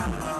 Bye.